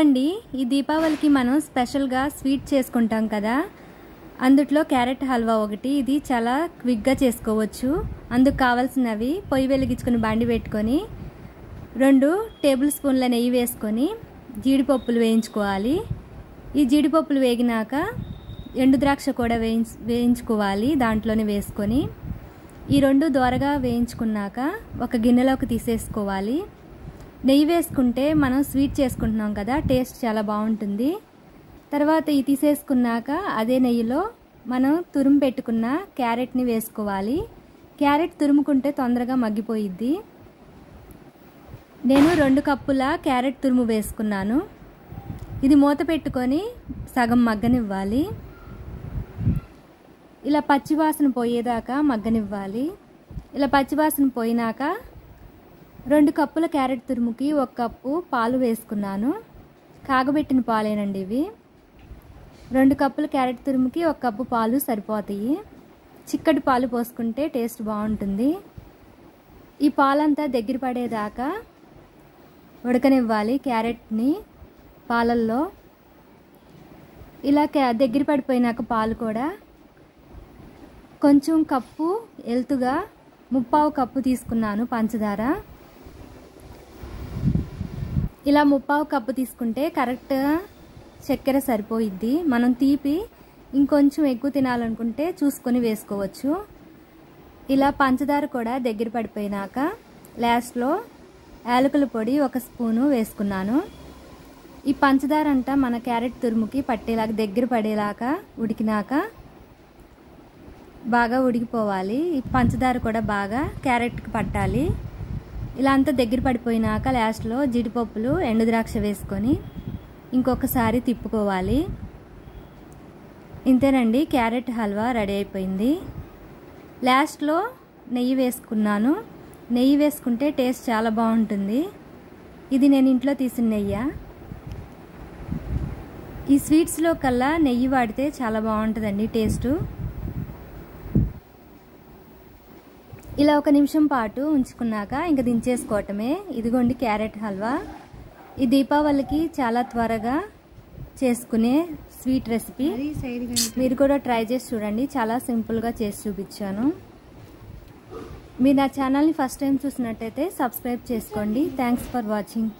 అండి ఈ దీపావళికి మనం స్పెషల్గా స్వీట్ చేసుకుంటాం కదా. అందుట్లో క్యారెట్ హల్వా ఒకటి ఇది చాలా క్విక్గా చేసుకోవచ్చు. అందుకు కావాల్సినవి పొయ్యి వెలిగించుకొని బండి పెట్టుకొని రెండు టేబుల్ స్పూన్ల నెయ్యి వేసుకొని జీడిపప్పులు వేయించుకోవాలి. ఈ జీడిపప్పులు వేగినాక ఎండు ద్రాక్ష కూడా వేయించు వేయించుకోవాలి దాంట్లోనే వేసుకొని. ఈ రెండు దోరగా వేయించుకున్నాక ఒక గిన్నెలోకి తీసేసుకోవాలి. నెయ్యి వేసుకుంటే మనం స్వీట్ చేసుకుంటున్నాం కదా టేస్ట్ చాలా బాగుంటుంది. తర్వాత ఇది తీసేసుకున్నాక అదే నెయ్యిలో మనం తురుము పెట్టుకున్న క్యారెట్ని వేసుకోవాలి. క్యారెట్ తురుముకుంటే తొందరగా మగ్గిపోయిద్ది. నేను రెండు కప్పుల క్యారెట్ తురుము వేసుకున్నాను. ఇది మూత పెట్టుకొని సగం మగ్గనివ్వాలి. ఇలా పచ్చివాసన పోయేదాకా మగ్గనివ్వాలి. ఇలా పచ్చివాసన పోయినాక రెండు కప్పుల క్యారెట్ తురుముకి ఒక కప్పు పాలు వేసుకున్నాను. కాగబెట్టిన పాలేనండి ఇవి. రెండు కప్పుల క్యారెట్ తురుముకి ఒక కప్పు పాలు సరిపోతాయి. చిక్కటి పాలు పోసుకుంటే టేస్ట్ బాగుంటుంది. ఈ పాలంతా దగ్గర పడేదాకా ఉడకనివ్వాలి క్యారెట్ని పాలల్లో. ఇలా క్యా దగ్గర పడిపోయినాక పాలు కూడా కొంచెం కప్పు ఎల్తుగా ముప్పావు కప్పు తీసుకున్నాను పంచదార. ఇలా ముప్పావు కప్పు తీసుకుంటే కరెక్ట్ చక్కెర సరిపోయిద్ది. మనం తీపి ఇంకొంచెం ఎక్కువ తినాలనుకుంటే చూసుకొని వేసుకోవచ్చు. ఇలా పంచదార కూడా దగ్గర పడిపోయినాక లాస్ట్లో యాలకుల పొడి ఒక స్పూను వేసుకున్నాను. ఈ పంచదార అంతా మన క్యారెట్ తురుముకి పట్టేలాగా దగ్గర పడేలాగా ఉడికినాక బాగా ఉడికిపోవాలి. ఈ పంచదార కూడా బాగా క్యారెట్కి పట్టాలి. ఇలా అంతా దగ్గర పడిపోయినాక లాస్ట్లో జీడిపప్పులు ఎండు ద్రాక్ష వేసుకొని ఇంకొకసారి తిప్పుకోవాలి. ఇంతేనండి క్యారెట్ హల్వా రెడీ అయిపోయింది. లాస్ట్లో నెయ్యి వేసుకున్నాను. నెయ్యి వేసుకుంటే టేస్ట్ చాలా బాగుంటుంది. ఇది నేను ఇంట్లో తీసిన నెయ్యి. ఈ స్వీట్స్లో కల్లా నెయ్యి వాడితే చాలా బాగుంటుందండి టేస్టు. ఇలా ఒక నిమిషం పాటు ఉంచుకున్నాక ఇంకా దించేసుకోవటమే. ఇదిగోండి క్యారెట్ హల్వా. ఈ దీపావళికి చాలా త్వరగా చేసుకునే స్వీట్ రెసిపీ. మీరు కూడా ట్రై చేసి చూడండి. చాలా సింపుల్గా చేసి చూపించాను. మీరు నా ఛానల్ని ఫస్ట్ టైం చూసినట్టయితే సబ్స్క్రైబ్ చేసుకోండి. Thanks for watching.